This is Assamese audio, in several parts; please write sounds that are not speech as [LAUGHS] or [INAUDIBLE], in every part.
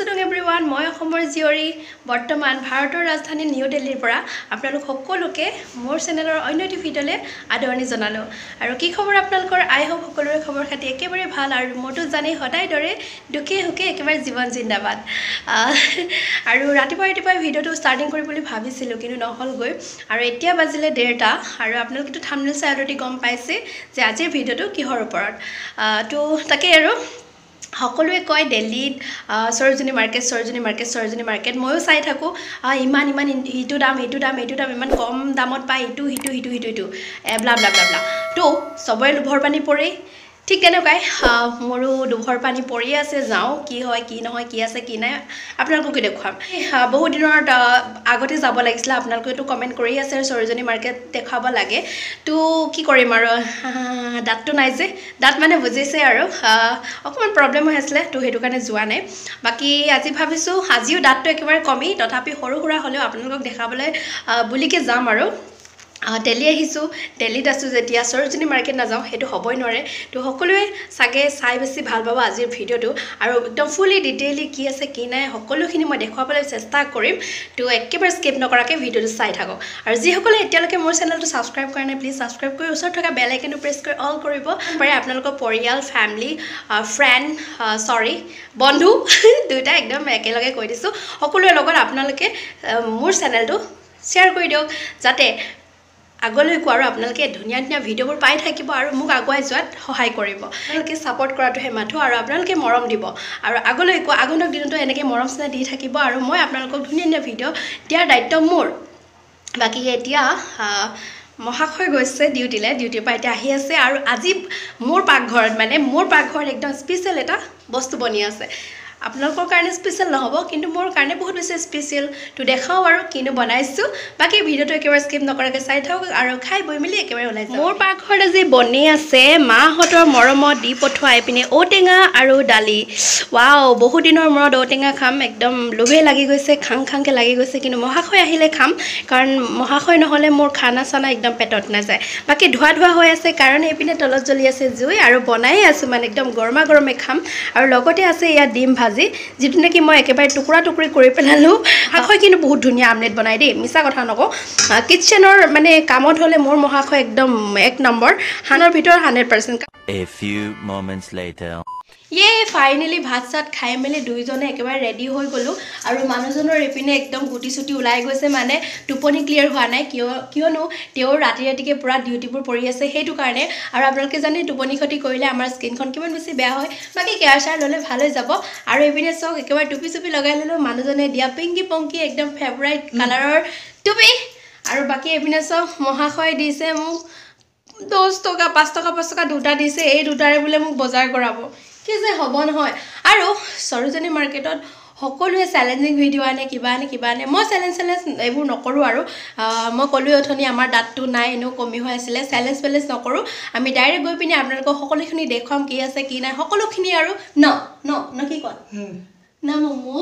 নমস্কাৰ এভৰিৱান মই অসমৰ জীয়ৰী বৰ্তমান ভাৰতৰ ৰাজধানী নিউ দিল্লীৰ পৰা আপোনালোক সকলোকে মোৰ চেনেলৰ অন্য এটি ভিডিঅ'লৈ আদৰণি জনালোঁ। আৰু কি খবৰ আপোনালোকৰ? আই হওক সকলোৰে খবৰ খাতি একেবাৰে ভাল আৰু মোৰতো জানেই সদায় দৰে দুখে সুখে একেবাৰে জীৱন জিন্দাবাদ। আৰু ৰাতিপুৱা ৰাতিপুৱাই ভিডিঅ'টো ষ্টাৰ্টিং কৰিম বুলি ভাবিছিলোঁ কিন্তু নহ'লগৈ। আৰু এতিয়া বাজিলে ডেৰটা আৰু আপোনালোকেতো থামনেল চাই অলৰেডি গম পাইছে যে আজিৰ ভিডিঅ'টো কিহৰ ওপৰত। তো তাকেই আৰু সকলোৱে কয় দিল্লীত Sarojini market Sarojini market Sarojini market. ময়ো চাই থাকোঁ ইমান ইমান ইটো দাম এইটো দাম এইটো দাম ইমান কম দামত পায় ইটো সিটো সিটো সিটো ইটো এ, ব্লা ব্লা ব্লা ব্লা। তো চবৰে লোভৰ পানী পৰেই। ঠিক তেনেকুৱাই মোৰো লোভৰ পানী পৰি আছে যাওঁ কি হয় কি নহয় কি আছে কি নাই আপোনালোককে দেখুৱাম। বহুত দিনৰ আগতে যাব লাগিছিলে আপোনালোকেতো কমেণ্ট কৰি আছে সৰজনী মাৰ্কেট দেখুৱাব লাগে। তো কি কৰিম আৰু দাঁতটো নাই যে দাঁত মানে বুজিছে আৰু অকণমান প্ৰব্লেম হৈ আছিলে তো সেইটো কাৰণে যোৱা নাই। বাকী আজি ভাবিছোঁ আজিও দাঁতটো একেবাৰে কমি তথাপি সৰু সুৰা হ'লেও আপোনালোকক দেখাবলৈ বুলিকে যাম আৰু। দিল্লী আহিছোঁ দিল্লীত আছোঁ যেতিয়া সৰজনী মাৰ্কেট নাযাওঁ সেইটো হ'বই নোৱাৰে। তো সকলোৱে চাগে চাই বেছি ভাল পাব আজিৰ ভিডিঅ'টো। আৰু একদম ফুলি ডিটেইলি কি আছে কি নাই সকলোখিনি মই দেখুৱাবলৈ চেষ্টা কৰিম। তো একেবাৰে স্কিপ নকৰাকৈ ভিডিঅ'টো চাই থাকক। আৰু যিসকলে এতিয়ালৈকে মোৰ চেনেলটো ছাবস্ক্ৰাইব কৰা নাই প্লিজ ছাবস্ক্ৰাইব কৰি ওচৰত থকা বেল আইকনটো প্ৰেছ কৰি অল কৰিব। পাৰে আপোনালোকৰ পৰিয়াল ফেমিলি ফ্ৰেণ্ড চৰি বন্ধু [LAUGHS] দুয়োটা একদম একেলগে কৈ দিছোঁ। সকলোৰে লগত আপোনালোকে মোৰ চেনেলটো শ্বেয়াৰ কৰি দিয়ক। যাতে আগলৈকো আৰু আপোনালোকে ধুনীয়া ধুনীয়া ভিডিঅ'বোৰ পাই থাকিব আৰু মোক আগুৱাই যোৱাত সহায় কৰিব। আপোনালোকে ছাপৰ্ট কৰাটোহে মাথো আৰু আপোনালোকে মৰম দিব। আৰু আগলৈকো আগন্তুক দিনতো এনেকৈ মৰম চেনেহ দি থাকিব আৰু মই আপোনালোকক ধুনীয়া ধুনীয়া ভিডিঅ' দিয়াৰ দায়িত্ব মোৰ। বাকী এতিয়া মহাশয় গৈছে ডিউটিলৈ ডিউটিৰ পৰা এতিয়া আহি আছে আৰু আজি মোৰ পাকঘৰত মানে মোৰ পাকঘৰত একদম স্পেচিয়েল এটা বস্তু বনি আছে। আপোনালোকৰ কাৰণে স্পেচিয়েল নহ'ব কিন্তু মোৰ কাৰণে বহুত বেছি স্পেচিয়েল তো দেখাওঁ আৰু কিনো বনাইছোঁ। বাকী ভিডিঅ'টো একেবাৰে স্কিপ নকৰাকৈ চাই থাকক আৰু খাই বৈ মেলি একেবাৰে ওলাই যাওঁ। মোৰ পাকঘৰত আজি বনি আছে মাহঁতৰ মৰমত দি পঠোৱা এইপিনে ঔটেঙা আৰু দালি। ৱাও বহুত দিনৰ মূৰত ঔটেঙা খাম একদম লোভে লাগি গৈছে খাং খাংকৈ লাগি গৈছে কিন্তু মহাশয় আহিলে খাম কাৰণ মহাশয় নহ'লে মোৰ খানা চানা একদম পেটত নাযায়। বাকী ধোৱা ধোৱা হৈ আছে কাৰণ এইপিনে তলত জ্বলি আছে জুই আৰু বনায়ে আছোঁ মানে একদম গৰমা গৰমে খাম। আৰু লগতে আছে ইয়াত ডিম ভাজি। যিটো নেকি মই একেবাৰে টুকুৰা টুকুৰি কৰি পেলালোঁ। মহাশয় কিন্তু বহুত ধুনীয়া আমলেট বনাই দেই মিছা কথা নকওঁ। কিটচেনৰ মানে কামত হ'লে মোৰ মহাশয় একদম এক নম্বৰ হানৰ ভিতৰত hundred percent A few moments later. ইয়ে ফাইনেলি ভাত চাত খাই মেলি দুইজনে একেবাৰে ৰেডি হৈ গ'লোঁ আৰু মানুহজনৰ এইপিনে একদম গুটি চুটি ওলাই গৈছে মানে টোপনি ক্লিয়াৰ হোৱা নাই। কিয় কিয়নো তেওঁৰ ৰাতি ৰাতিকৈ পূৰা ডিউটিবোৰ পৰি আছে সেইটো কাৰণে। আৰু আপোনালোকে জানে টোপনি ক্ষতি কৰিলে আমাৰ স্কিনখন কিমান বেছি বেয়া হয়। বাকী কেয়াৰ চেয়াৰ ল'লে ভাল হৈ যাব। আৰু এইপিনে চাওক একেবাৰে টুপি চুপি লগাই ল'লোঁ মানুহজনে দিয়া পিংকি পংকি একদম ফেভৰাইট কালাৰৰ টুপি। আৰু বাকী এইপিনে চাওক মহাশয় দিছে মোক। দহ টকা পাঁচ টকা পাঁচ টকা দুটা দিছে এই দুটাৰে বোলে মোক বজাৰ কৰাব। কি যে হ'ব নহয়। আৰু সৰোজনী মাৰ্কেটত সকলোৱে চেলেঞ্জিং ভিডিঅ' আনে কিবা আনে কিবা আনে। মই চেলেঞ্জ চেলেঞ্জ এইবোৰ নকৰোঁ আৰু। মই ক'লোৱে অথনি আমাৰ দাঁতটো নাই এনেও কমি হৈ আছিলে। চেলেঞ্জ চেলেঞ্জ নকৰোঁ। আমি ডাইৰেক্ট গৈ পিনে আপোনালোকক সকলোখিনি দেখুৱাম কি আছে কি নাই সকলোখিনি আৰু ন ন ন কি কয় না মমো।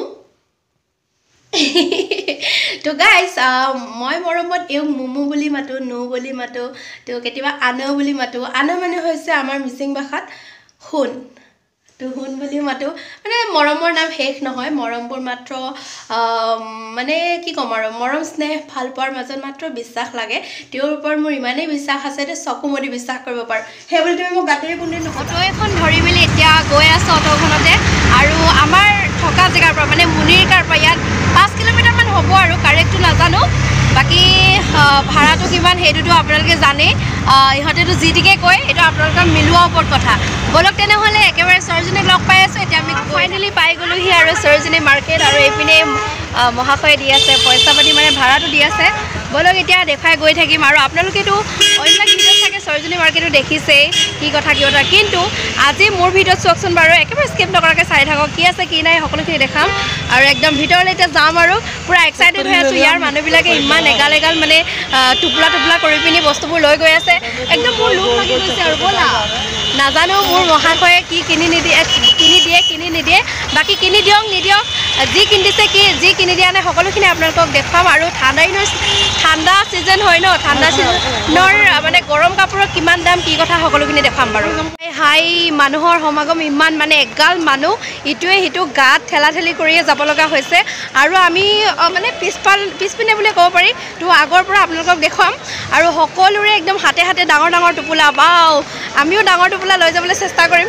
[LAUGHS] তো গাইজ মই মৰমত এওঁক মুমু বুলি মাতোঁ নো বুলি মাতোঁ তো কেতিয়াবা আনো বুলি মাতোঁ। আনো মানে হৈছে আমাৰ মিচিং ভাষাত সোণ। তো সোণ বুলি মাতোঁ। মানে মৰমৰ নাম শেষ নহয় মৰমবোৰ মাত্ৰ মানে কি ক'ম আৰু মৰম স্নেহ ভাল পোৱাৰ মাজত মাত্ৰ বিশ্বাস লাগে। তেওঁৰ ওপৰত মোৰ ইমানেই বিশ্বাস আছে যে চকু মদি বিশ্বাস কৰিব পাৰোঁ। সেই বুলি তুমি মোক বাতৰি কোনে অটো এখন ধৰি মেলি এতিয়া গৈ আছোঁ অটোখনতে আৰু আমাৰ থকা জেগাৰ পৰা মানে মুনিৰকাৰ পৰা ইয়াত পাঁচ কিলোমিটাৰমান হ'ব আৰু কাৰেক্টটো নাজানো। বাকী ভাড়াটো কিমান সেইটোতো আপোনালোকে জানেই। ইহঁতেতো যি টিকে কয় এইটো আপোনালোকৰ মিলোৱাৰ ওপৰত কথা। ব'লক তেনেহ'লে একেবাৰে সৰজনীক লগ পাই আছোঁ এতিয়া আমি ফাইনেলি পাই গ'লোহি আৰু সৰজনী মাৰ্কেট আৰু এইপিনে মহাশয়ে দি আছে পইচা পাতি মানে ভাড়াটো দি আছে। ব'লক এতিয়া দেখুৱাই গৈ থাকিম আৰু আপোনালোকেতো অন্য চাগে সৰজনী মাৰ্কেটো দেখিছেই কি কথা কি কথা। কিন্তু আজি মোৰ ভিডিঅ'ত চাওকচোন বাৰু একেবাৰে স্কিপ নকৰাকৈ চাই থাকক কি আছে কি নাই সকলোখিনি দেখাম। আৰু একদম ভিতৰলৈ এতিয়া যাম আৰু পূৰা এক্সাইটেড হৈ আছোঁ। ইয়াৰ মানুহবিলাকে ইমান এগাল এগাল মানে টোপোলা টোপোলা কৰি পিনি বস্তুবোৰ লৈ গৈ আছে। একদম মোৰ লোভ লাগি গৈছে আৰু ব'লা। নাজানো মোৰ মহাশয়ে কি কিনি নিদিয়ে কিনি দিয়ে কিনি বাকী কিনি দিয়ক নিদিয়ক যি কিনি দিছে কি যি কিনি দিয়া নাই সকলোখিনি আপোনালোকক দেখুৱাম আৰু ঠাণ্ডা দিনৰ ঠাণ্ডা ছিজন হয় ন ঠাণ্ডা ছিজনৰ মানে গৰম কাপোৰৰ কিমান দাম কি কথা সকলোখিনি দেখুৱাম বাৰু। হাই মানুহৰ সমাগম ইমান মানে এগাল মানুহ ইটোৱে সিটো গাত ঠেলা ঠেলি কৰিয়ে যাব লগা হৈছে। আৰু আমি মানে পিছফাল পিছপিনে বুলিয়ে ক'ব পাৰি তো আগৰ পৰা আপোনালোকক দেখুৱাম। আৰু সকলোৰে একদম হাতে হাতে ডাঙৰ ডাঙৰ টোপোলা বাও। আমিও ডাঙৰ টোপোলা লৈ যাবলৈ চেষ্টা কৰিম।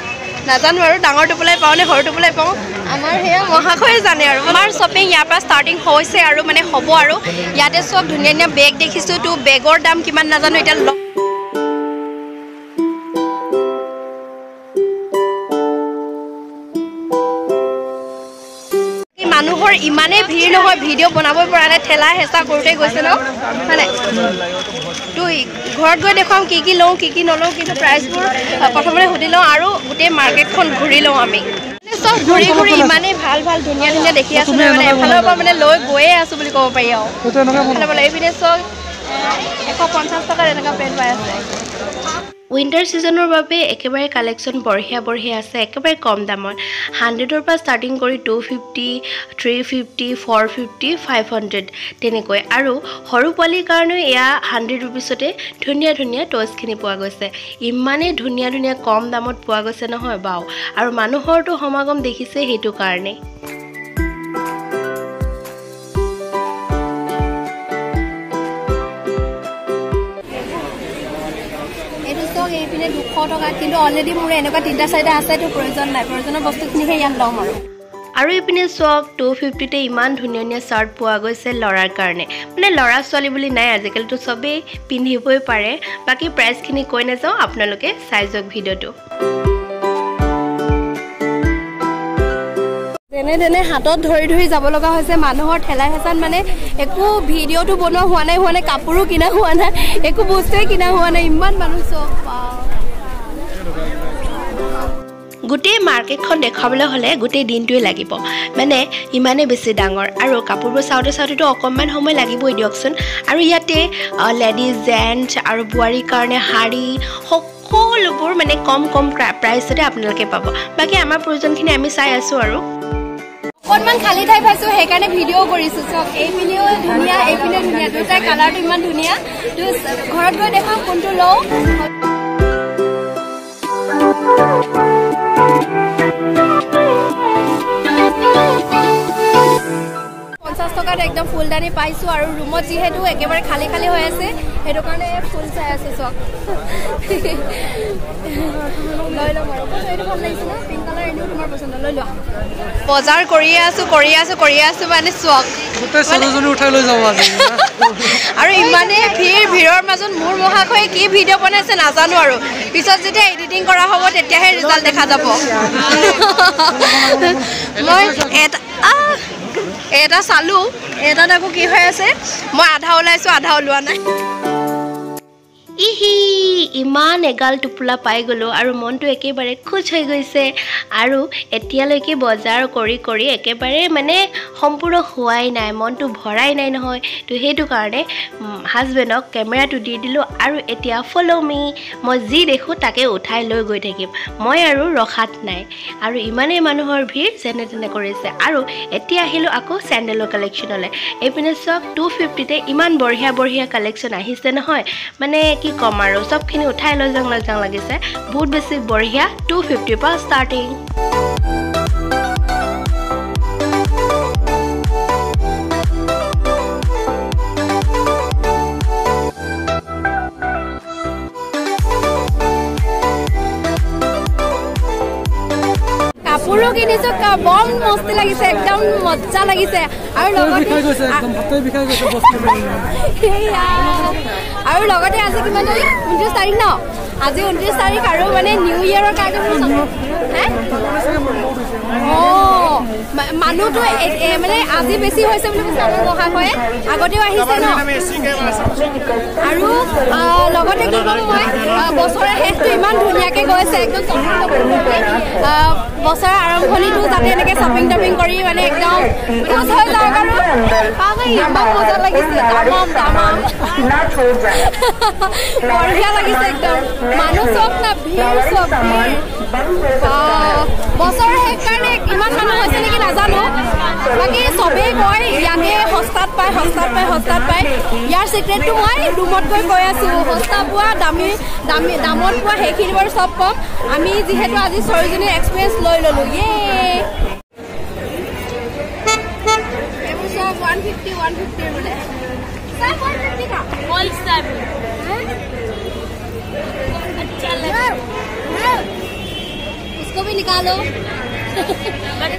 নাজানো আৰু ডাঙৰ টোপোলাই পাওঁ নে সৰু টোপোলাই পাওঁ। আমাৰ সেয়া মহাশয়ে জানে আৰু। আমাৰ শ্বপিং ইয়াৰ পৰা ষ্টাৰ্টিং হৈছে আৰু মানে হ'ব আৰু। ইয়াতে চব ধুনীয়া ধুনীয়া বেগ দেখিছোঁ। তো বেগৰ দাম কিমান নাজানো। এতিয়া মানুহৰ ইমানেই ভিৰ নহয় ভিডিঅ' বনাবই পৰা নাই ঠেলা হেঁচা কৰোঁতে গৈছে ন? হয় নাই তো ই- ঘৰত গৈ দেখুৱাম কি কি লওঁ কি কি নলওঁ কিন্তু প্ৰাইচবোৰ প্ৰথমতে সুধি লওঁ আৰু গোটেই মাৰ্কেটখন ঘূৰি লওঁ আমি। মানে চব ঘূৰি ঘূৰি ইমানেই ভাল ভাল ধুনীয়া ধুনীয়া দেখি আছোঁ মানে এফালৰ পৰা মানে লৈ গৈয়ে আছোঁ বুলি ক'ব পাৰি আৰু। এইপিনে চব এশ পঞ্চাছ টকাত এনেকুৱা পেণ্ট পাই আছে। উইণ্টাৰ ছিজনৰ বাবে একেবাৰে কালেকশ্যন বঢ়িয়া বঢ়িয়া আছে একেবাৰে কম দামত। হাণ্ড্ৰেডৰ পৰা ষ্টাৰ্টিং কৰি to fifty three fifty four fifty five hundred তেনেকৈ। আৰু সৰু পোৱালীৰ কাৰণেও এয়া হাণ্ড্ৰেড ৰুপিছতে ধুনীয়া ধুনীয়া টয়চখিনি পোৱা গৈছে। ইমানেই ধুনীয়া ধুনীয়া কম দামত পোৱা গৈছে নহয় বাও। আৰু মানুহৰতো সমাগম দেখিছে সেইটো কাৰণেই এইপিনে দুশ টকাত কিন্তু অলৰেডি মোৰ এনেকুৱা তিনিটা চাৰিটা আছে এইটো প্ৰয়োজন নাই। প্ৰয়োজনৰ বস্তুখিনিহে ইয়াত ল'ম আৰু। আৰু এইপিনে চক টু ফিফটিতে ইমান ধুনীয়া ধুনীয়া চাৰ্ট পোৱা গৈছে ল'ৰাৰ কাৰণে। মানে ল'ৰা ছোৱালী বুলি নাই আজিকালিতো চবেই পিন্ধিবই পাৰে। বাকী প্ৰাইচখিনি কৈ নাযাওঁ আপোনালোকে চাই যাওক ভিডিঅ'টো। যেনে তেনে হাতত ধৰি ধৰি যাব লগা হৈছে মানুহৰ ঠেলা হেঁচাত মানে একো ভিডিঅ'টো বনোৱা হোৱা নাই হোৱা নাই কাপোৰো কিনা হোৱা নাই একো বস্তুৱে কিনা হোৱা নাই ইমান মানুহ চব। গোটেই মাৰ্কেটখন দেখুৱাবলৈ হ'লে গোটেই দিনটোৱে লাগিব। মানে ইমানেই বেছি ডাঙৰ। আৰু কাপোৰবোৰ চাওঁতে চাওঁতেতো অকণমান সময় লাগিবই দিয়কচোন। আৰু ইয়াতে লেডিজ জেণ্টছ আৰু বোৱাৰীৰ কাৰণে শাৰী সকলোবোৰ মানে কম কম প্ৰাইচতে আপোনালোকে পাব। বাকী আমাৰ প্ৰয়োজনখিনি আমি চাই আছোঁ আৰু। অকণমান খালী ঠাই পাইছোঁ সেইকাৰণে ভিডিঅ' কৰিছোঁ। চব এইপিনেও ধুনীয়া এইপিনেও ধুনীয়া। দুটাই কালাৰটো ইমান ধুনীয়া। তো ঘৰত গৈ দেখাওঁ কোনটো লওঁ। পঞ্চাছ টকাত একদম ফুলদানি পাইছোঁ আৰু ৰুমত যিহেতু একেবাৰে খালী খালী হৈ আছে সেইটো কাৰণে ফুল চাই আছোঁ চব লৈ ল'ম আৰু। এইটো ভাল লাগিছে ন? বজাৰ কৰিয়ে আছোঁ কৰিয়ে আছোঁ কৰিয়ে আছোঁ মানে চক আজি। [LAUGHS] আৰু ইমানেই ভিৰ ভিৰৰ মাজত মোৰ মহাশয়ে কি ভিডিঅ' বনাইছে নাজানো আৰু। পিছত যেতিয়া এডিটিং কৰা হ'ব তেতিয়াহে ৰিজাল্ট দেখা যাব। [LAUGHS] মই এটা! এটা চালোঁ এটাত আকৌ কি হৈ আছে? মই আধা ওলাইছোঁ আধা ওলোৱা নাই। ইহি ইমান এগাল টোপোলা পাই গ'লোঁ আৰু মনটো একেবাৰে খোজ হৈ গৈছে। আৰু এতিয়ালৈকে বজাৰ কৰি কৰি একেবাৰে মানে সম্পূৰ্ণ হোৱাই নাই মনটো ভৰাই নাই নহয়। তো সেইটো কাৰণে হাজবেণ্ডক কেমেৰাটো দি দিলোঁ আৰু এতিয়া ফ'ল' মি মই যি দেখোঁ তাকে উঠাই লৈ গৈ থাকিম। মই আৰু ৰখাত নাই। আৰু ইমানেই মানুহৰ ভিৰ যেনে তেনে কৰিছে। আৰু এতিয়া আহিলোঁ আকৌ চেণ্ডেলৰ কালেকশ্যনলৈ এইপিনে চাওক টু ফিফটিতে ইমান বঢ়িয়া বঢ়িয়া কালেকশ্যন আহিছে নহয়। মানে কি ক'ম আৰু চবখিনি উঠাই লৈ যাওঁ লৈ যাওঁ লাগিছে। বহুত বেছি বঢ়িয়া। টু ফিফটিৰ পৰা ষ্টাৰ্টিং কাপোৰো কিনিছো কা- বৰ মস্তি লাগিছে একদম মজা লাগিছে আৰু সেয়া। আৰু লগতে আজি কিমান তাৰিখ ঊনত্ৰিছ তাৰিখ ন আজি ঊনত্ৰিছ তাৰিখ আৰু মানে নিউ ইয়েৰৰ কাৰণে মোৰ? অঁ মানুহটো মানে আজি বেছি হৈছে বুলি কৈছে আমাৰ মহাশয়ে আগতেও আহিছে ন? আৰু লগতে কি ক'ম মই বছৰৰ শেষটো ইমান ধুনীয়াকৈ গৈছে একদম বছৰৰ আৰম্ভণিটো যাতে এনেকৈ শ্বপিং টপিং কৰি মানে একদম হৈ যাওক আৰু। ইমান মজা লাগিছে তামাম তামাম। বঢ়িয়া লাগিছে একদম। মানুহ চব না ভিৰ চব ভিৰ। আহ, বছৰৰ শেষ কাৰণে ইমান মানুহ হৈছে নেকি নাজানো। বাকী চবেই কয় ইয়াতে সস্তাত পায় সস্তাত পায় সস্তাত পায়। ইয়াৰ চিক্ৰেটটো মই ৰুমত গৈ কৈ আছোঁ সস্তা পোৱা দামী দামী দামত পোৱা সেইখিনি বাৰু চব ক'ম। আমি যিহেতু আজি ছোৱালীজনীৰ এক্সপিৰিয়েঞ্চ লৈ ল'লোঁ ইয়ে ওৱান ফিফটি ওৱান বোলে। ফুলকবি নিকালো।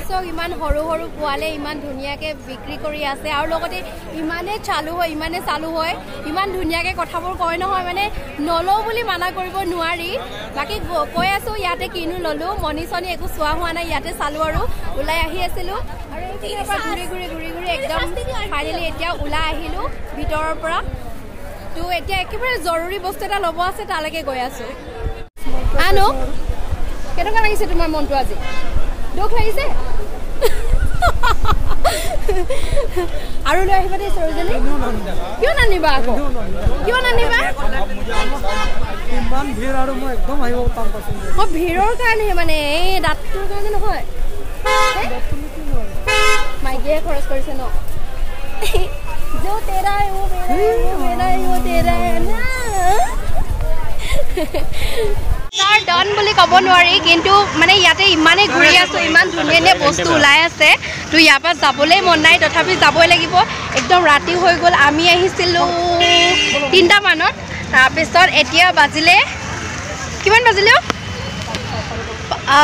চাওক ইমান সৰু সৰু পোৱালে ইমান ধুনীয়াকৈ বিক্ৰী কৰি আছে আৰু লগতে ইমানে চালু হয় ইমানে চালু হয় ইমান ধুনীয়াকৈ কথাবোৰ কয় নহয় মানে নলওঁ বুলি মানা কৰিব নোৱাৰি। বাকী কৈ আছো ইয়াতে কিনো ললো মণি চনি একো চোৱা হোৱা নাই ইয়াতে চালো আৰু ওলাই আহি আছিলো। আৰু এইখিনিৰ পৰা ঘূৰি ঘূৰি ঘূৰি ঘূৰি একদম ফাইনেলি এতিয়া ওলাই আহিলো ভিতৰৰ পৰা। ত' এতিয়া একেবাৰে জৰুৰী বস্তু এটা ল'ব আছে তালৈকে গৈ আছো। আনো কেনেকুৱা লাগিছে তোমাৰ মনটো আজি দুখ লাগিছে আৰু লৈ আহিবা দেই ছোৱালীজনী কিয় নানিবা আকৌ কিয় নানিবা ইমান ভিৰ আৰু মই একদম আহিব টান পাইছোঁ মই ভিৰৰ কাৰণেহে মানে এই দাঁতটোৰ কাৰণে নহয় হে? মাইকীয়ে খৰচ কৰিছে ন जो तेरा है वो मेरा है वो मेरा है वो तेरा है ना তাৰ ডন বুলি ক'ব নোৱাৰি কিন্তু মানে ইয়াতে ইমানেই ঘূৰি আছোঁ ইমান ধুনীয়া ধুনীয়া বস্তু ওলাই আছে। তো ইয়াৰ পৰা যাবলৈ মন নাই তথাপি যাবই লাগিব। একদম ৰাতি হৈ গ'ল আমি আহিছিলোঁ তিনিটামানত তাৰপিছত এতিয়া বাজিলে কিমান বাজিলে অ'? আহ,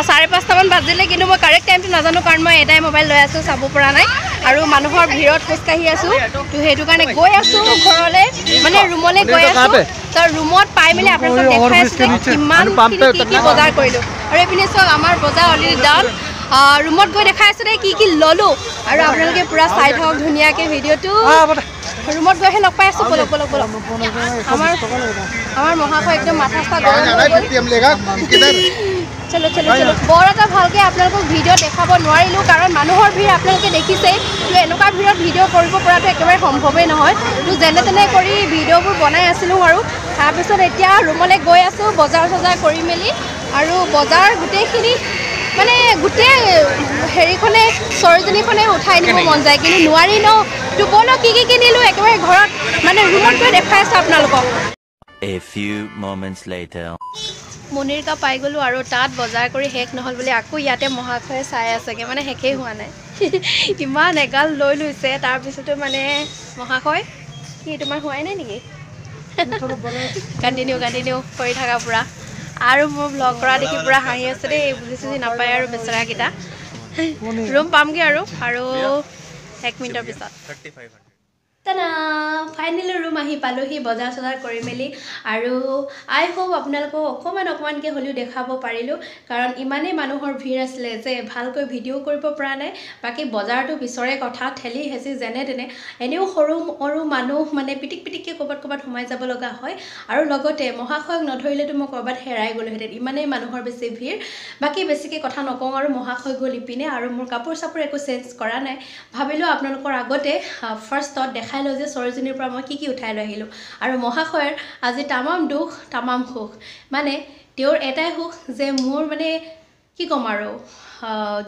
চাৰে পাঁচটামান বাজিলে কিন্তু মই কাৰেক্ট টাইমটো নাজানো কাৰণ মই এটাই মোবাইল লৈ আছোঁ চাব পৰা নাই। আৰু মানুহৰ ভিৰত খোজকাঢ়ি আছোঁ তো সেইটো কাৰণে গৈ আছোঁ ঘৰলৈ মানে ৰুমলৈ গৈ আছোঁ। তো ৰুমত পাই মেলি আপোনালোকক দেখাই আছোঁ যে কিমানখিনি কি কি বজাৰ কৰিলোঁ। আৰু এইপিনে চাওক আমাৰ বজাৰ অলৰেডি ডাউন ৰুমত গৈ দেখাই আছোঁ দেই কি কি ল'লোঁ। আৰু আপোনালোকে পূৰা চাই থাকক ধুনীয়াকৈ ভিডিঅ'টো। ৰুমত গৈহে লগ পাই আছোঁ বলক বলক বলক। আমাৰ আমাৰ মহাশয় একদম মাথা চাথা গৰম [LAUGHS] চলো চলো চলো। বৰ এটা ভালকৈ আপোনালোকক ভিডিঅ' দেখাব নোৱাৰিলোঁ কাৰণ মানুহৰ ভিৰ আপোনালোকে দেখিছেই তো এনেকুৱা ভিৰত ভিডিঅ' কৰিব পৰাটো একেবাৰে সম্ভৱেই নহয়। তো যেনে তেনে কৰি ভিডিঅ'বোৰ বনাই আছিলোঁ আৰু। তাৰপিছত এতিয়া ৰুমলৈ গৈ আছোঁ বজাৰ চজাৰ কৰি মেলি। আৰু বজাৰ গোটেইখিনি মানে গোটেই হেৰিখনে ছোৱালীজনীখনে উঠাই নিব মন যায়। কিন্তু নোৱাৰি ন? তো ব'লক কি কি কিনিলোঁ? একেবাৰে ঘৰত মানে ৰুমত গৈ দেখাই আছোঁ আপোনালোকক। Later. মনিৰকা পাই গ'লোঁ আৰু তাত বজাৰ কৰি শেষ নহ'ল বুলি আকৌ ইয়াতে মহাশয়ে চাই আছেগৈ। মানে শেষেই হোৱা নাই। [LAUGHS] ইমান এগাল লৈ লৈছে। তাৰপিছতো মানে মহাশয় কি তোমাৰ হোৱাই নাই নেকি? [LAUGHS] কণ্টিনিউ কণ্টিনিউ কৰি থাকা পূৰা। আৰু মোৰ ব্লগ কৰা দেখি পূৰা হাঁহি আছে দেই বুজি চুজি নাপায় আৰু বেচেৰাকেইটা ৰুম পামগৈ আৰু। আৰু এক মিনিটৰ পিছত। টানা ফাইনেলি ৰুম আহি পালোহি বজাৰ চজাৰ কৰি মেলি। আৰু আই হোপ আপোনালোকক অকণমান অকণমানকৈ হ'লেও দেখাব পাৰিলোঁ কাৰণ ইমানেই মানুহৰ ভিৰ আছিলে যে ভালকৈ ভিডিঅ' কৰিব পৰা নাই। বাকী বজাৰটো পিছৰে কথা ঠেলি হেঁচি যেনে তেনে। এনেও সৰু সৰু মানুহ মানে পিটিক পিটিককৈ ক'ৰবাত ক'ৰবাত সোমাই যাব লগা হয়। আৰু লগতে মহাশয়ক নধৰিলেতো মই ক'ৰবাত হেৰাই গ'লোহেঁতেন। ইমানেই মানুহৰ বেছি ভিৰ। বাকী বেছিকৈ কথা নকওঁ আৰু মহাশয় গ'ল ইপিনে আৰু মোৰ কাপোৰ চাপোৰ একো চেঞ্জ কৰা নাই। ভাবিলোঁ আপোনালোকৰ আগতে ফাৰ্ষ্টত দেখাই লওঁ যে ছোৱালীজনীৰ পৰা মই কি কি উঠাই লৈ আহিলোঁ। আৰু মহাশয়ৰ আজি তামাম দুখ তামাম সুখ। মানে তেওঁৰ এটাই সুখ যে মোৰ মানে কি ক'ম আৰু?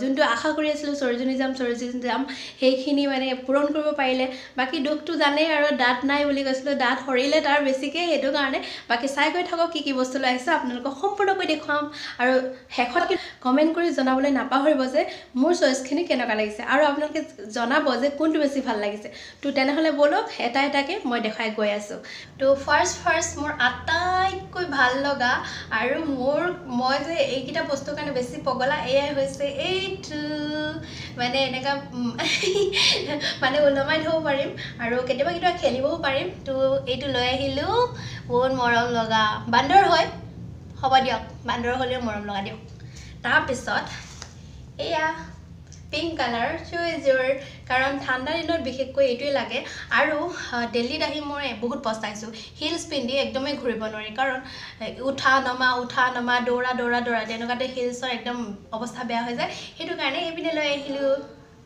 যোনটো আশা কৰি আছিলোঁ ছোৱালীজনী যাম ছোৱালীজনী যাম সেইখিনি মানে পূৰণ কৰিব পাৰিলে। বাকী দুখটো জানেই আৰু দাঁত নাই বুলি কৈছিলোঁ দাঁত সৰিলে তাৰ বেছিকৈ সেইটো কাৰণে। বাকী চাই গৈ থাকক কি কি বস্তু লৈ আহিছোঁ আপোনালোকক সম্পূৰ্ণকৈ দেখুৱাম। আৰু শেষত কমেণ্ট কৰি জনাবলৈ নাপাহৰিব যে মোৰ চইচখিনি কেনেকুৱা লাগিছে। আৰু আপোনালোকে জনাব যে কোনটো বেছি ভাল লাগিছে। তো তেনেহ'লে ব'লক এটা এটাকৈ মই দেখাই গৈ আছোঁ। তো ফাৰ্ষ্ট ফাৰ্ষ্ট মোৰ আটাইতকৈ ভাল লগা আৰু মোৰ মই যে এইকেইটা বস্তুৰ কাৰণে বেছি পগলা এয়াই হৈছে এইটো মানে এনেকুৱা [LAUGHS] মানে ওলমাই থ'ব পাৰিম আৰু কেতিয়াবা কেতিয়াবা খেলিবও পাৰিম। তো এইটো লৈ আহিলোঁ বহুত মৰম লগা। বান্দৰ হয় হ'ব দিয়ক। বান্দৰ হ'লেও মৰম লগা দিয়ক। তাৰপিছত এয়া পিংক কালাৰ চ' এযোৰ কাৰণ ঠাণ্ডা দিনত বিশেষকৈ এইটোৱে লাগে। আৰু দিল্লীত আহি মই বহুত পস্তাইছোঁ হিলছ পিন্ধি একদমেই ঘূৰিব নোৱাৰি। কাৰণ উঠা নমা উঠা নমা দৌৰা দৌৰা দৌৰা তেনেকুৱাতে হিলছৰ একদম অৱস্থা বেয়া হৈ যায়। সেইটো কাৰণে এইপিনে লৈ আহিলোঁ।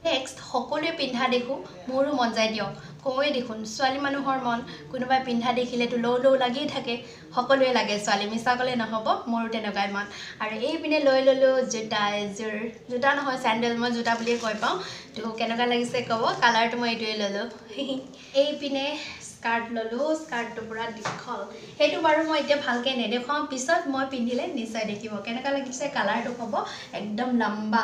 নেক্সট সকলোৱে পিন্ধা দেখোঁ মোৰো মন যায় দিয়ক। কওঁৱেই দেখোন ছোৱালী মানুহৰ মন কোনোবাই পিন্ধা দেখিলেতো লৌ লৌ লাগিয়ে থাকে। সকলোৱে লাগে ছোৱালী মিছা ক'লে নহ'ব মোৰো তেনেকুৱাই মন। আৰু এইপিনে লৈ ল'লোঁ জোতা এযোৰ জোতা নহয় চেণ্ডেল মই জোতা বুলিয়ে কৈ পাওঁ। তো কেনেকুৱা লাগিছে ক'ব কালাৰটো মই এইটোৱে ল'লোঁ। [LAUGHS] এইপিনে স্কাৰ্ট ল'লোঁ স্কাৰ্টটো পূৰা দীঘল। সেইটো বাৰু মই এতিয়া ভালকৈ নেদেখুৱাওঁ পিছত মই পিন্ধিলে নিশ্চয় দেখিব। কেনেকুৱা লাগিছে কালাৰটো ক'ব একদম লম্বা।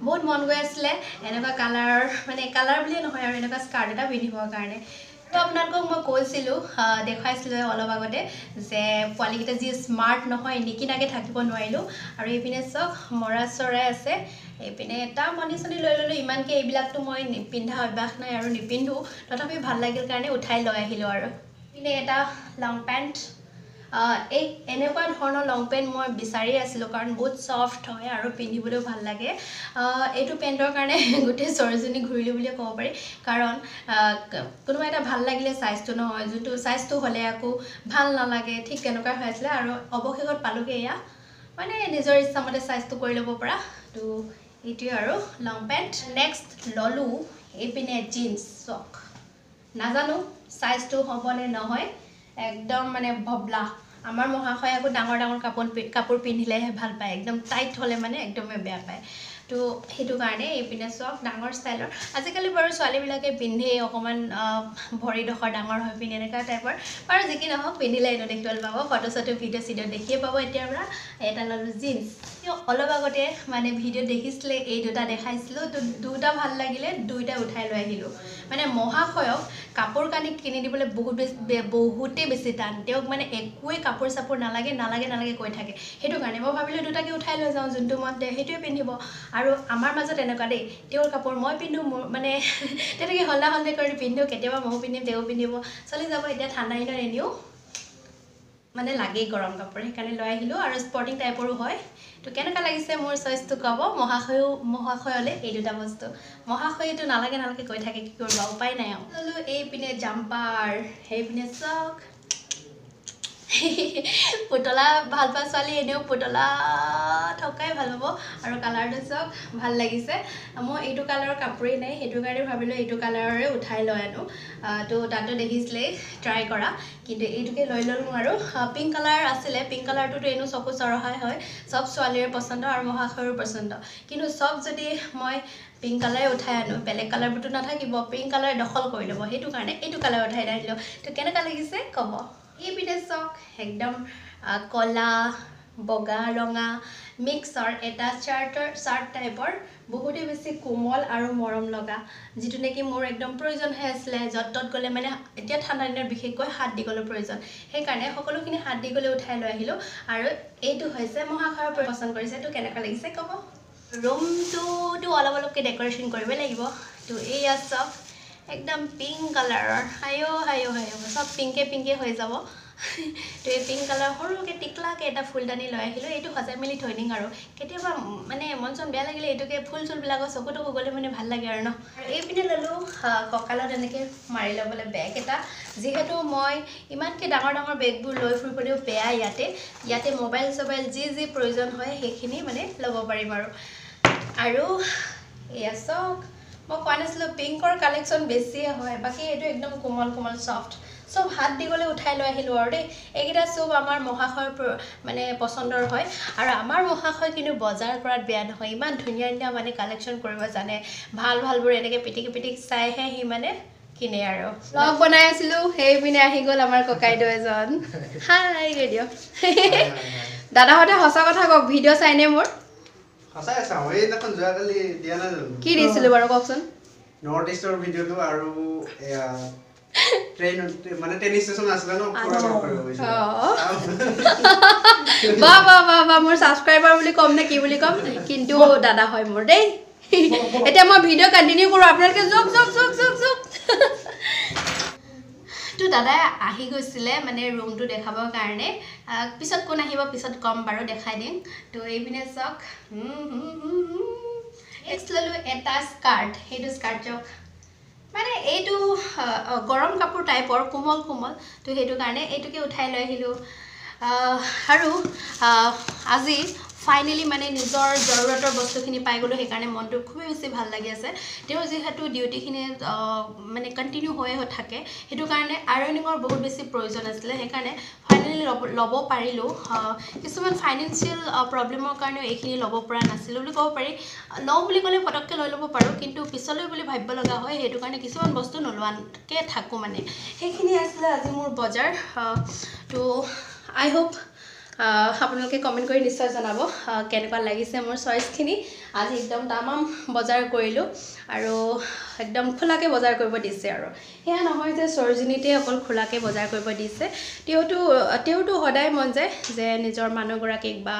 বহুত মন গৈ আছিলে। এনেকুৱা কালাৰৰ মানে কালাৰ বুলিয়ে নহয় আৰু এনেকুৱা স্কাৰ্ট এটা পিন্ধিবৰ কাৰণে। তো আপোনালোকক মই কৈছিলোঁ দেখুৱাইছিলোঁ অলপ আগতে যে পোৱালীকেইটা যি স্মাৰ্ট নহয় নিকিনাকৈ থাকিব নোৱাৰিলোঁ। আৰু এইপিনে চাওক মৰা চৰাই আছে। এইপিনে এটা মণি চনি লৈ ল'লোঁ ইমানকৈ এইবিলাকতো মই পিন্ধা অভ্যাস নাই আৰু নিপিন্ধোঁ। তথাপি ভাল লাগিল কাৰণে উঠাই লৈ আহিলোঁ আৰু। এইপিনে এটা লং পেণ্ট এই এনেকুৱা ধৰণৰ লং পেণ্ট মই বিচাৰি আছিলোঁ কাৰণ বহুত ছফ্ট হয় আৰু পিন্ধিবলৈও ভাল লাগে। এইটো পেণ্টৰ কাৰণে [LAUGHS] গোটেই চৰজনী ঘূৰিলোঁ বুলিয়ে ক'ব পাৰি। কাৰণ কোনোবা এটা ভাল লাগিলে চাইজটো নহয় যোনটো চাইজটো হ'লে আকৌ ভাল নালাগে ঠিক তেনেকুৱা হৈ আছিলে আৰু অৱশেষত পালোঁগৈ এয়া। মানে নিজৰ ইচ্ছামতে চাইজটো কৰি ল'ব পৰা। তো এইটোৱে আৰু লং পেণ্ট নেক্সট ল'লোঁ এইপিনে জিন্স চক। নাজানো চাইজটো হ'বনে নহয়। একদম মানে ভবলা। আমাৰ মহাশয়ে আকৌ ডাঙৰ ডাঙৰ কাপোৰ কাপোৰ পিন্ধিলেহে ভাল পায়। একদম টাইট হ'লে মানে একদমেই বেয়া পায়। তো সেইটো কাৰণে এইপিনে চাওক ডাঙৰ ষ্টাইলৰ আজিকালি বাৰু ছোৱালীবিলাকে পিন্ধেই অকণমান ভৰিডোখৰ ডাঙৰ হৈ পিন্ধে এনেকুৱা টাইপৰ বাৰু যি কি নহওক পিন্ধিলে এইটো দেখিবলৈ পাব। ফটো চটো ভিডিঅ' চিডিঅ' দেখিয়ে পাব এতিয়াৰ পৰা। এটা ল'লোঁ জিন্স অলপ আগতে মানে ভিডিঅ'ত দেখিছিলে এই দুটা দেখাইছিলোঁ। তো দুটা ভাল লাগিলে দুইটা উঠাই লৈ আহিলোঁ। মানে মহাশয়ক কাপোৰ কানি কিনি দিবলৈ বহুত বেছি বহুতেই বেছি টান। তেওঁক মানে একোৱেই কাপোৰ চাপোৰ নালাগে নালাগে নালাগে কৈ থাকে। সেইটো কাৰণে মই ভাবিলোঁ দুটাকে উঠাই লৈ যাওঁ যোনটো দিয়ে সেইটোৱে পিন্ধিব। আৰু আমাৰ মাজত এনেকুৱা দেই তেওঁৰ কাপোৰ মই পিন্ধোঁ মোৰ মানে [LAUGHS] তেনেকৈ হল্লা হল্লা কৰি পিন্ধোঁ কেতিয়াবা ময়ো পিন্ধিম তেওঁ পিন্ধিব। চলি যাব এতিয়া ঠাণ্ডা দিনত এনেও মানে লাগেই গৰম কাপোৰ সেইকাৰণে লৈ আহিলোঁ আৰু স্পৰ্টিং টাইপৰো হয়। তো কেনেকুৱা লাগিছে মোৰ চইচটো ক'ব? মহাশয়ো মহাশয়লৈ এই দুটা বস্তু। মহাশয়টো নালাগে নালাগে কৈ থাকে কি কৰিবা উপায় নাই আৰু। এইপিনে জাম্পাৰ সেইপিনে চক পুতলা ভাল পোৱা ছোৱালী এনেও পুতলা থকাই ভাল পাব আৰু কালাৰটো চাওক ভাল লাগিছে। মই এইটো কালাৰৰ কাপোৰেই নাই সেইটো কাৰণে ভাবিলোঁ এইটো কালাৰৰে উঠাই লৈ আনো। তো তাতো দেখিছিলেই ট্ৰাই কৰা। কিন্তু এইটোকে লৈ ল'লোঁ আৰু। পিংক কালাৰ আছিলে পিংক কালাৰটোতো এনেও চকু চৰহাই হয়। চব ছোৱালীৰে পচন্দ আৰু মহাশয়ৰো পচন্দ। কিন্তু চব যদি মই পিংক কালাৰে উঠাই আনো বেলেগ কালাৰবোৰতো নাথাকিব পিংক কালাৰে দখল কৰি ল'ব। সেইটো কাৰণে এইটো কালাৰ উঠাই আনিলোঁ। তো কেনেকুৱা লাগিছে? ক'ব। এইপিনে চাওক একদম ক'লা বগা ৰঙা মিক্সৰ এটা চাৰ্টৰ চাৰ্ট টাইপৰ বহুতেই বেছি কোমল আৰু মৰম লগা যিটো নেকি মোৰ একদম প্ৰয়োজন হৈ আছিলে য'ত ত'ত গ'লে মানে এতিয়া ঠাণ্ডা দিনত বিশেষকৈ হাত দীঘলৰ প্ৰয়োজন। সেইকাৰণে সকলোখিনি হাত দীঘলে উঠাই লৈ আহিলোঁ আৰু এইটো হৈছে মহাশয়ৰ পচন্দ কৰিছে তো কেনেকুৱা লাগিছে ক'ব? ৰুমটোতো অলপ অলপকৈ ডেক'ৰেশ্যন কৰিবই লাগিব। তো এইয়া চাওক। একদম পিংক কালাৰৰ হায়ো হায়ো হায়ো। চব পিংকে পিংকে হৈ যাব। তো এই পিংক কালাৰ সৰুকৈ টিকলাকৈ এটা ফুলদানি লৈ আহিলোঁ। এইটো সজাই মেলি থৈ দিম আৰু। কেতিয়াবা মানে মন চন বেয়া লাগিলে এইটোকে ফুল চুলবিলাকৰ চকু তকু গ'লে মানে ভাল লাগে আৰু ন। এইপিনে ল'লোঁ কঁকালত এনেকৈ মাৰি ল'বলৈ বেগ এটা। যিহেতু মই ইমানকৈ ডাঙৰ ডাঙৰ বেগবোৰ লৈ ফুৰিবলৈও বেয়া ইয়াতে। ইয়াতে মোবাইল চবাইল যি যি প্ৰয়োজন হয় সেইখিনি মানে ল'ব পাৰিম আৰু। আৰু এয়া চাওক মই কোৱা নাছিলোঁ পিংকৰ কালেকশ্যন বেছিয়ে হয় বাকী এইটো একদম কোমল কোমল ছফ্ট চব হাত দীঘলে উঠাই লৈ আহিলোঁ আৰু দেই। এইকেইটা চব আমাৰ মহাশয়ৰ মানে পচন্দৰ হয়। আৰু আমাৰ মহাশয় কিন্তু বজাৰ কৰাত বেয়া নহয় ইমান ধুনীয়া ধুনীয়া মানে কালেকশ্যন কৰিব জানে। ভাল ভালবোৰ এনেকৈ পিটিকি পিটিকি চাইহে সি মানে কিনে আৰু। ব্লগ বনাই আছিলোঁ সেইপিনে আহি গ'ল আমাৰ ককাইদেউ এজন। [LAUGHS] হাই ৰেডিঅ' দাদাহঁতে সঁচা কথা কওক ভিডিঅ' চাইনে মোৰ। সঁচাই চাওঁ এইদিনাখন যোৱাকালি দিয়া নাই জানো কি দিছিলোঁ বাৰু কওকচোন নৰ্থ ইষ্টৰ ভিডিঅ'টো আৰু এয়া ট্ৰেইন মানে ট্ৰেইন ষ্টেচন আছিলে ন পুৰা আচ্ছা। লগ কৰিব গৈছিলোঁ। অ'। চাওঁ। বাহ বাহ বাহ বাহ মোৰ ছাবস্ক্ৰাইবাৰ বুলি ক'ম নে কি বুলি ক'ম কিন্তু দাদা হয় মোৰ দেই এতিয়া মই ভিডিঅ' কণ্টিনিউ কৰোঁ আপোনালোকে জওক জওক জওক জওক জওক তো দাদাই আহি গৈছিলে মানে ৰুমটো দেখাবৰ কাৰণে। পিছত কোন আহিব পিছত ক'ম বাৰু দেখাই দিম। তো এইপিনে চাওক। নেক্সট ল'লোঁ এটা স্কাৰ্ট সেইটো স্কাৰ্ট চাওক। মানে এইটো গৰম কাপোৰ টাইপৰ কোমল কোমল। তো সেইটো কাৰণে এইটোকে উঠাই লৈ আহিলোঁ। আহ, আৰু আজি ফাইনেলি মানে নিজৰ জৰুৰতৰ বস্তুখিনি পাই গ'লোঁ সেইকাৰণে মনটো খুবেই বেছি ভাল লাগি আছে। তেওঁ যিহেতু ডিউটিখিনি মানে কণ্টিনিউ হৈয়ে হৈ থাকে সেইটো কাৰণে আইৰনিঙৰ বহুত বেছি প্ৰয়োজন আছিলে সেইকাৰণে ফাইনেলি ল'ব ল'ব পাৰিলোঁ। কিছুমান ফাইনেন্সিয়েল প্ৰব্লেমৰ কাৰণেও এইখিনি ল'ব পৰা নাছিলোঁ বুলি ক'ব পাৰি। লওঁ বুলি ক'লে পটককৈ লৈ ল'ব পাৰোঁ কিন্তু পিছলৈ বুলি ভাবিব লগা হয় সেইটো কাৰণে কিছুমান বস্তু নোলোৱাকৈ থাকোঁ মানে। সেইখিনি আছিলে আজি মোৰ বজাৰ তো আই হোপ আপোনালোকে কমেণ্ট কৰি নিশ্চয় জনাব কেনেকুৱা লাগিছে মোৰ চইচখিনি আজি একদম তামাম বজাৰ কৰিলোঁ আৰু একদম খোলাকৈ বজাৰ কৰিব দিছে আৰু। সেয়া নহয় যে সৰজনীতে অকল খোলাকৈ বজাৰ কৰিব দিছে। তেওঁতো তেওঁতো সদায় মন যায় যে নিজৰ মানুহগৰাকীক বা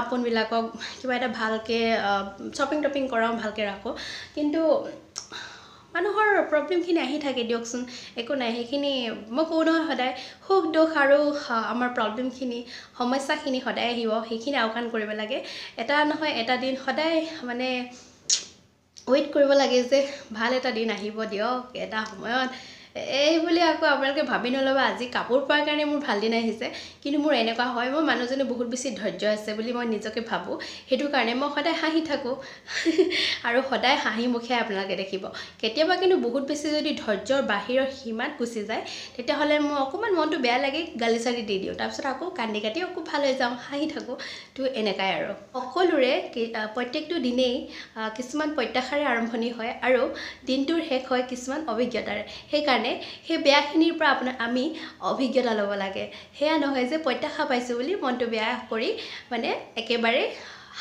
আপোনবিলাকক কিবা এটা ভালকৈ শ্বপিং টপিং কৰাওঁ ভালকৈ ৰাখোঁ কিন্তু মানুহৰ প্ৰব্লেমখিনি আহি থাকে দিয়কচোন। একো নাই সেইখিনি মই কওঁ নহয় সদায় সুখ দুখ আৰু আমাৰ প্ৰব্লেমখিনি সমস্যাখিনি সদায় আহিব সেইখিনি আওকাণ কৰিব লাগে। এটা নহয় এটা দিন সদায় মানে ৱেইট কৰিব লাগে যে ভাল এটা দিন আহিব দিয়ক এটা সময়ত এই বুলি আকৌ আপোনালোকে ভাবি নল'বা আজি কাপোৰ পোৱাৰ কাৰণে মোৰ ভাল দিন আহিছে। কিন্তু মোৰ এনেকুৱা হয় মই মানুহজনী বহুত বেছি ধৈৰ্য আছে বুলি মই নিজকে ভাবোঁ। সেইটো কাৰণে মই সদায় হাঁহি থাকোঁ। [LAUGHS] আৰু সদায় হাঁহি মুখে আপোনালোকে দেখিব। কেতিয়াবা কিন্তু বহুত বেছি যদি ধৈৰ্যৰ বাহিৰৰ সীমাত গুচি যায় তেতিয়াহ'লে মোৰ অকণমান মনটো বেয়া লাগে গালি চালি দি দিওঁ। তাৰপিছত আকৌ কান্দি কাটি আকৌ ভাল হৈ যাওঁ হাঁহি থাকোঁ। তো এনেকাই আৰু। সকলোৰে প্ৰত্যেকটো দিনেই কিছুমান প্ৰত্যাশাৰে আৰম্ভণি হয় আৰু দিনটোৰ শেষ হয় কিছুমান অভিজ্ঞতাৰে। সেইকাৰণে সেই বেয়াখিনিৰ পৰা আপোনাৰ আমি অভিজ্ঞতা ল'ব লাগে। সেয়া নহয় যে প্ৰত্যাশা পাইছোঁ বুলি মনটো বেয়া কৰি মানে একেবাৰে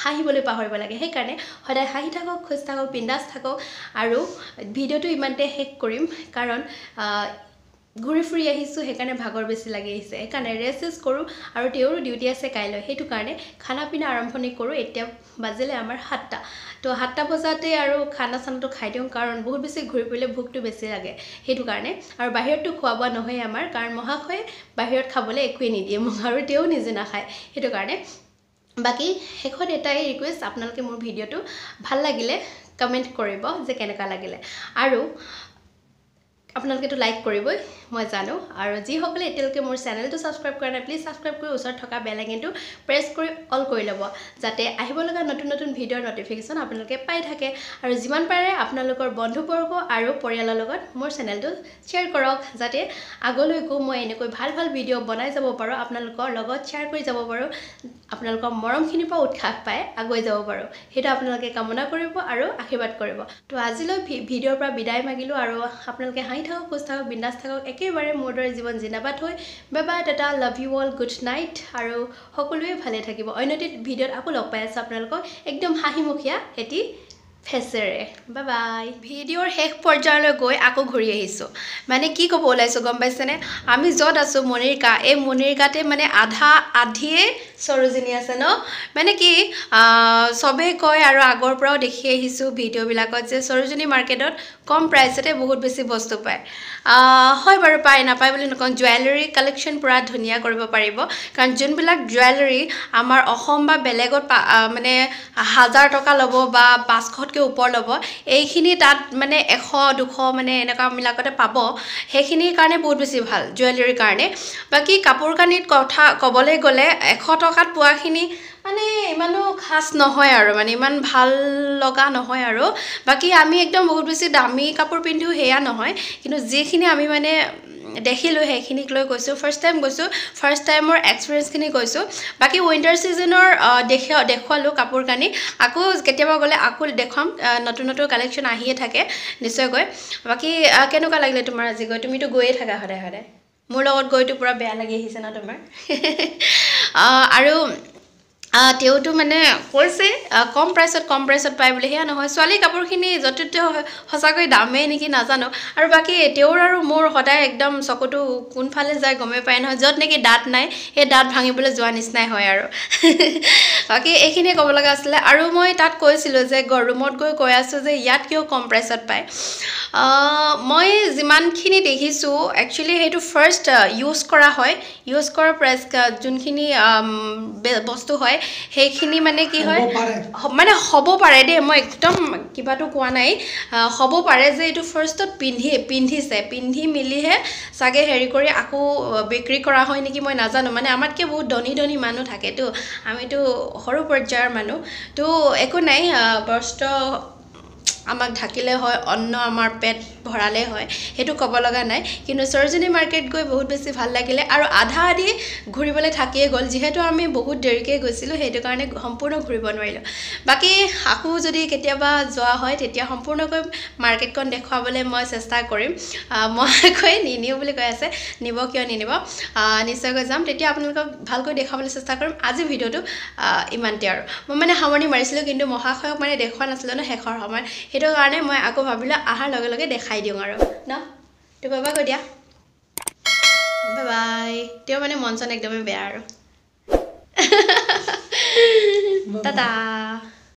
হাঁহিবলৈ পাহৰিব লাগে। সেইকাৰণে সদায় হাঁহি থাকক খোজ থাকক বিন্দাছ থাকক আৰু ভিডিঅ'টো ইমানতে শেষ কৰিম। কাৰণ ঘূৰি ফুৰি আহিছোঁ সেইকাৰণে ভাগৰ বেছি লাগি আহিছে। সেইকাৰণে ৰেষ্ট চেষ্ট কৰোঁ আৰু তেওঁৰো ডিউটি আছে কাইলৈ সেইটো কাৰণে খানা পিনা আৰম্ভণি কৰোঁ এতিয়া বাজিলে আমাৰ সাতটা। তো সাতটা বজাতে আৰু খানা চানাটো খাই দিওঁ কাৰণ বহুত বেছি ঘূৰি ফুৰিলে ভোকটো বেছি লাগে সেইটো কাৰণে। আৰু বাহিৰততো খোৱা বোৱা নহয়েই আমাৰ কাৰণ মহাশয়ে বাহিৰত খাবলৈ একোৱেই নিদিয়ে মোক আৰু তেওঁ নিজে নাখায় সেইটো কাৰণে। বাকী শেষত এটাই ৰিকুৱেষ্ট আপোনালোকে মোৰ ভিডিঅ'টো ভাল লাগিলে কমেণ্ট কৰিব যে কেনেকুৱা লাগিলে। আৰু আপোনালোকেতো লাইক কৰিবই মই জানো। আৰু যিসকলে এতিয়ালৈকে মোৰ চেনেলটো ছাবস্ক্ৰাইব কৰা নাই প্লিজ ছাবস্ক্ৰাইব কৰি ওচৰত থকা বেল আইকনটো প্ৰেছ কৰি অল কৰি ল'ব যাতে আহিব লগা নতুন নতুন ভিডিঅ'ৰ নটিফিকেশ্যন আপোনালোকে পাই থাকে। আৰু যিমান পাৰে আপোনালোকৰ বন্ধুবৰ্গ আৰু পৰিয়ালৰ লগত মোৰ চেনেলটো শ্বেয়াৰ কৰক যাতে আগলৈকো মই এনেকৈ ভাল ভাল ভিডিঅ' বনাই যাব পাৰোঁ আপোনালোকৰ লগত শ্বেয়াৰ কৰি যাব পাৰোঁ আপোনালোকৰ মৰমখিনিৰ পৰা উৎসাহ পাই আগুৱাই যাব পাৰোঁ। সেইটো আপোনালোকে কামনা কৰিব আৰু আশীৰ্বাদ কৰিব। তো আজিলৈ ভিডিঅ'ৰ পৰা বিদায় মাগিলোঁ আৰু আপোনালোকে হাঁহি থাকক খোজ থাকক বিন্দাছ থাকক একেবাৰে মোৰ দৰে জীৱন জিন্দাবাদ হৈ bye bye Tata love you all good night আৰু সকলোৱে ভালে থাকিব। অন্য এটি ভিডিঅ'ত আকৌ লগ পাই আছোঁ আপোনালোকক। একদম হাঁহিমুখীয়া এটি ফেচেৰে বাই বাই ভিডিঅ'ৰ শেষ পৰ্যায়লৈ গৈ আকৌ ঘূৰি আহিছোঁ। মানে কি ক'ব ওলাইছোঁ গম পাইছেনে? আমি য'ত আছোঁ মনিৰকা এই মনিৰকাতে মানে আধা আধিয়ে সৰোজিনী আছে ন? মানে কি চবেই কয় আৰু আগৰ পৰাও দেখি আহিছোঁ ভিডিঅ'বিলাকত যে সৰোজিনী মাৰ্কেটত কম প্ৰাইচতে বহুত বেছি বস্তু পায়। হয় বাৰু পায় নাপায় বুলি নকওঁ। জুৱেলাৰী কালেকশ্যন পূৰা ধুনীয়া কৰিব পাৰিব। কাৰণ যোনবিলাক জুৱেলাৰী আমাৰ অসম বা বেলেগত মানে হাজাৰ টকা ল'ব বা পাঁচশতকৈ ওপৰ ল'ব। এইখিনি তাত মানে এশ দুশ মানে এনেকুৱাবিলাকতে পাব। সেইখিনিৰ কাৰণে বহুত বেছি ভাল জুৱেলাৰীৰ কাৰণে। বাকী কাপোৰ কানিত কথা ক'বলৈ গ'লে এশ টকাত পোৱাখিনি মানে ইমানো খাচ নহয় আৰু মানে ইমান ভাল লগা নহয় আৰু। বাকী আমি একদম বহুত বেছি দামী কাপোৰ পিন্ধোঁ সেয়া নহয়। কিন্তু যিখিনি আমি মানে দেখিলোঁ সেইখিনিক লৈ গৈছোঁ। ফাৰ্ষ্ট টাইম গৈছোঁ ফাৰ্ষ্ট টাইমৰ এক্সপিৰিয়েঞ্চখিনি গৈছোঁ। বাকী উইণ্টাৰ ছিজনৰ দেখুৱা দেখুৱালোঁ কাপোৰ কানি। আকৌ কেতিয়াবা গ'লে আকৌ দেখুৱাম নতুন নতুন কালেকশ্যন আহিয়ে থাকে নিশ্চয়কৈ। বাকী কেনেকুৱা লাগিলে তোমাৰ আজি গৈ? তুমিতো গৈয়ে থাকা সদায় সদায়। মোৰ লগত গৈতো পূৰা বেয়া লাগি আহিছে ন তোমাৰ? [LAUGHS] আৰু তেওঁতো মানে কৈছে কম প্ৰাইচত কম প্ৰাইচত পায় বুলি। সেয়া নহয় ছোৱালী কাপোৰখিনি য'তে ত'তে সঁচাকৈ দামেই নেকি নাজানো। আৰু বাকী তেওঁৰ আৰু মোৰ সদায় একদম চকুটো কোনফালে যায় গমেই পায় নহয় য'ত নেকি দাঁত নাই সেই দাঁত ভাঙিবলৈ যোৱা নিচিনাই হয় আৰু। [LAUGHS] বাকী এইখিনিয়ে ক'ব লগা আছিলে। আৰু মই তাত কৈছিলোঁ যে ৰুমত গৈ কৈ আছোঁ যে ইয়াত কিয় কম প্ৰাইচত পায়। মই যিমানখিনি দেখিছোঁ একচুৱেলি সেইটো ফাৰ্ষ্ট ইউজ কৰা হয়। ইউজ কৰা প্ৰাইচ যোনখিনি বস্তু হয় সেইখিনি মানে কি হয়? মানে হ'ব পাৰে দেই মই একদম কিবাটো কোৱা নাই। হ'ব পাৰে যে এইটো ফাৰ্ষ্টত পিন্ধি পিন্ধিছে পিন্ধি মেলিহে চাগে হেৰি কৰি আকৌ বিক্ৰী কৰা হয় নেকি মই নাজানো। মানে আমাতকৈ বহুত ধনী ধনী মানুহ থাকেতো। আমিতো সৰু পৰ্যায়ৰ মানুহ। তো একো নাই বস্ত্ৰ আমাক ঢাকিলে হয় অন্ন আমাৰ পেট ভৰালে হয় সেইটো ক'ব লগা নাই। কিন্তু সৰজনী মাৰ্কেট গৈ বহুত বেছি ভাল লাগিলে আৰু আধা আধি ঘূৰিবলৈ থাকিয়ে গ'ল। যিহেতু আমি বহুত দেৰিকৈ গৈছিলোঁ সেইটো কাৰণে সম্পূৰ্ণ ঘূৰিব নোৱাৰিলোঁ। বাকী আকৌ যদি কেতিয়াবা যোৱা হয় তেতিয়া সম্পূৰ্ণকৈ মাৰ্কেটখন দেখুৱাবলৈ মই চেষ্টা কৰিম। মই কৈ নিনিওঁ বুলি কৈ আছে নিব কিয় নিনিব? নিশ্চয়কৈ যাম। তেতিয়া আপোনালোকক ভালকৈ দেখুৱাবলৈ চেষ্টা কৰিম। আজি ভিডিঅ'টো ইমানতে আৰু। মই মানে সামৰণি মাৰিছিলোঁ কিন্তু মহাশয়ক মানে দেখুওৱা নাছিলোঁ ন শেষৰ সময়ত। সেইটো কাৰণে মই আকৌ ভাবিলোঁ অহাৰ লগে লগে দেখাই দিওঁ আৰু ন? তোৰ বাবা কৈ দিয়া। Bye bye. তেওঁ মানে মন চন একদমেই বেয়া আৰু। টাটা।